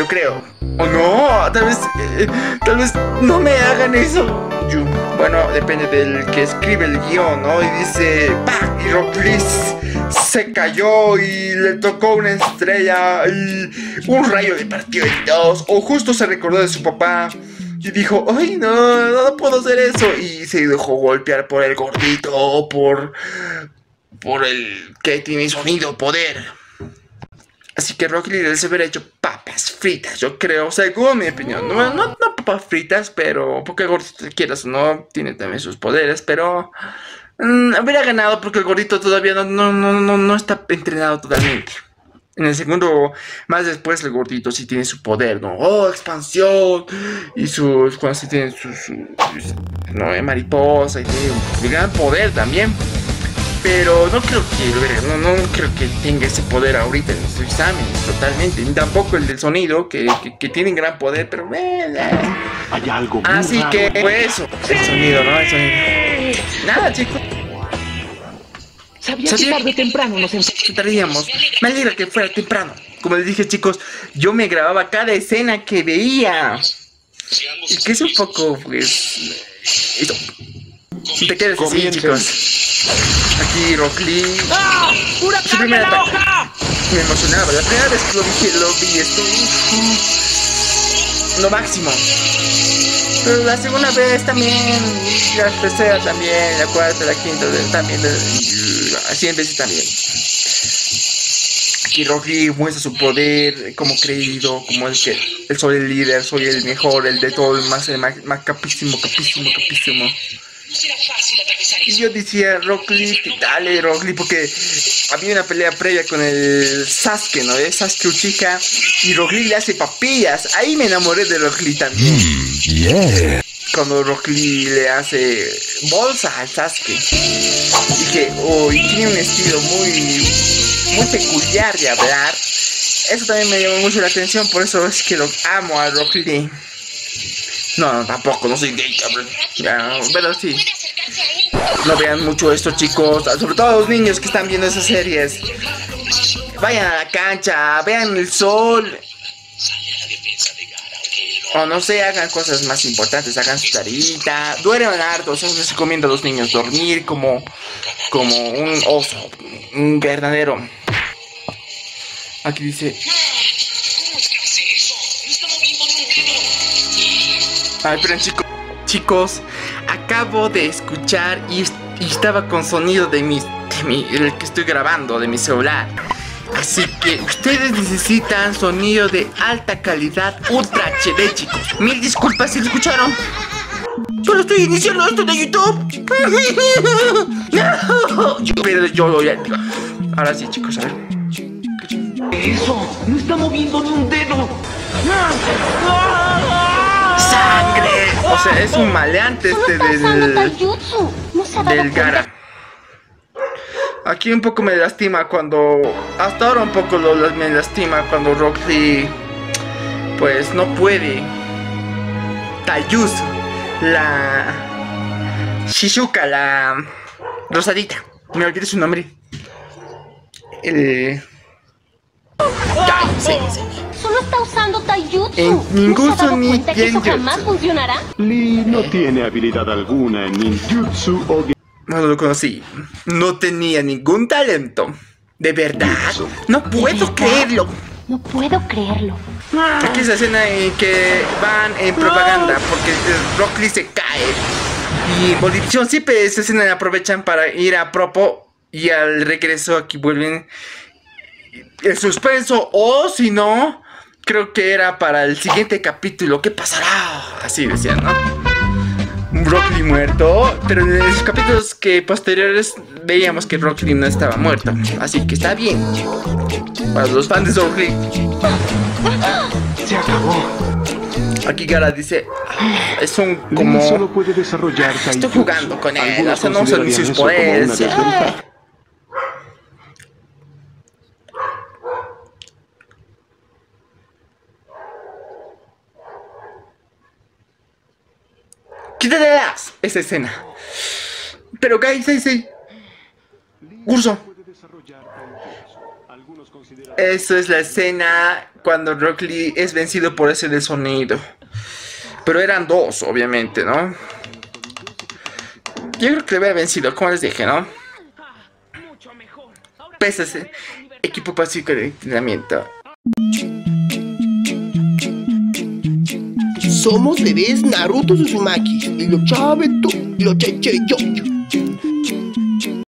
yo creo. O no, tal vez, eh, tal vez no me hagan eso. Bueno, depende del que escribe el guion, ¿no? Y dice, ¡pah! Y Rock Lee se cayó y le tocó una estrella y un rayo le partió en dos. O justo se recordó de su papá. Y dijo, ay no, no puedo hacer eso. Y se dejó golpear por el gordito, por, por el que tiene sonido, poder. Así que Rocky Lee se hubiera hecho papas fritas, yo creo, según mi opinión. No, papas fritas, pero porque gordito quieras o no, tiene también sus poderes, pero mm, hubiera ganado porque el gordito todavía no, no, no, no está entrenado totalmente. En el segundo, más después, el gordito sí tiene su poder, ¿no? Oh, expansión. Y sus. Cuando sí tiene su. no, eh, mariposa. Y tiene un gran poder también. Pero no creo que no, no creo que tenga ese poder ahorita en los exámenes, totalmente. Ni tampoco el del sonido, que, que, tienen gran poder, pero. Eh, Hay algo Así que, pues eso. El sonido, ¿no? El sonido. Nada, chicos. Sabía que tarde temprano nos enfrentaríamos. Me alegra que fuera temprano. Como les dije, chicos, yo me grababa cada escena que veía. Y que es un poco, pues. Eso. Te quedes así, chicos. Aquí Rock Lee. ¡Ah! Su primera hoja! Me emocionaba. La primera vez que lo vi, lo vi esto. Lo máximo. Pero la segunda vez también, la tercera también, la cuarta, la quinta también, así en veces también. Aquí Rocky muestra su poder como creído, como el que soy el líder, soy el mejor, el de todo, el más, el más, capísimo, capísimo, capísimo. Y yo decía, Rock Lee, dale, Rock Lee, porque había una pelea previa con el Sasuke, ¿no? Es Sasuke Uchiha y Rock Lee le hace papillas. Ahí me enamoré de Rock Lee también. Mm, yeah. Cuando Rock Lee le hace bolsa al Sasuke. Dije, oh, y tiene un estilo muy, muy peculiar de hablar. Eso también me llamó mucho la atención, por eso es que lo amo a Rock Lee. No, no, tampoco, no soy gay, cabrón. pero sí. No vean mucho esto, chicos. Sobre todo los niños que están viendo esas series. Vayan a la cancha, vean el sol. O no sé, hagan cosas más importantes, hagan su tarita, duerman harto, se recomienda a los niños dormir como, como un oso, un verdadero. Aquí dice, Ay, pero chicos, chicos, acabo de escuchar y, estaba con sonido de mi, de mi, el que estoy grabando, de mi celular. Así que ustedes necesitan sonido de alta calidad Ultra HD, chicos. Mil disculpas si lo escucharon. Solo estoy iniciando esto de YouTube. Pero yo ya. Ahora sí, chicos, a ver. Eso, no está moviendo ni un dedo. ¡Sangre! O sea, es un maleante este del. Del Gara. Aquí un poco me lastima cuando. Hasta ahora un poco lo, me lastima cuando Roxy. Pues no puede. Tayuzu. La. Shizuka, la. Rosadita. Me olvidé su nombre. El. Ya, sí, sí. Solo está usando taijutsu. En ningún ¿No cuenta que eso jamás funcionará? Lee no tiene habilidad alguna en ninjutsu o no lo conocí. No tenía ningún talento. ¿De verdad? No puedo creerlo. No puedo creerlo. Aquí es la escena en que van en propaganda porque Rock Lee se cae. Y Bolivisión siempre esa escena la aprovechan para ir a propo. Y al regreso aquí vuelven el suspenso. O si no, creo que era para el siguiente capítulo. ¿Qué pasará? Así decían, ¿no? Broccoli muerto, pero en los capítulos que posteriores veíamos que Broccoli no estaba muerto, así que está bien. Para los fans de Broccoli. Se acabó. Aquí Gara dice, ah, es un como... Solo puede desarrollar Estoy jugando con él, o sea, no son sus poderes. ¡Quítate esa escena! Pero Kai Seisei. Urso. Eso es la escena cuando Rock Lee es vencido por ese de sonido. Pero eran dos, obviamente, ¿no? Yo creo que le hubiera vencido, como les dije, ¿no? Pesas, equipo pacífico de entrenamiento. Somos bebés Naruto Uzumaki y lo chabe tú, lo che che yo.